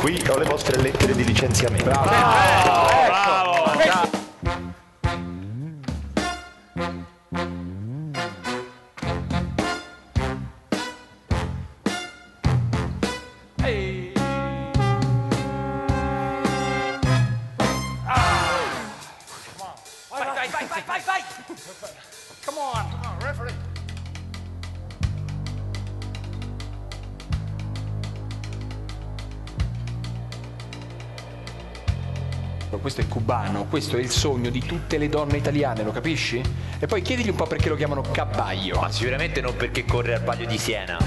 Qui ho le vostre lettere di licenziamento. Bravo! Vai, vai, vai, vai, vai, vai! Come on! Come on, referee! Questo è cubano, questo è il sogno di tutte le donne italiane, lo capisci? E poi chiedigli un po' perché lo chiamano cabaglio. Ma sicuramente non perché corre al Palio di Siena.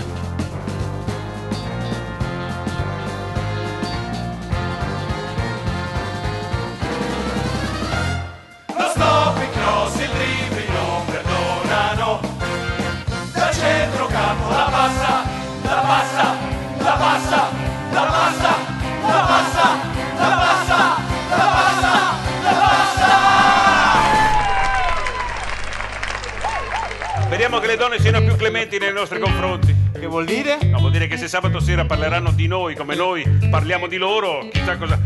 Speriamo che le donne siano più clementi nei nostri confronti. Che vuol dire? No, vuol dire che se sabato sera parleranno di noi come noi parliamo di loro, chissà cosa.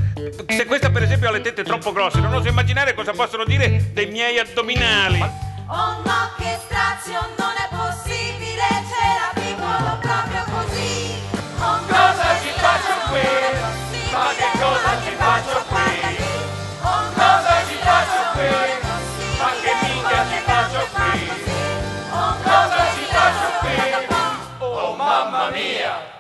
Se questa per esempio ha le tette troppo grosse, non oso immaginare cosa possono dire dei miei addominali. Oh no, che strazio, non è possibile, c'era piccolo proprio così. Oh, Cosa ci faccio qui? Ma che cosa ci qui?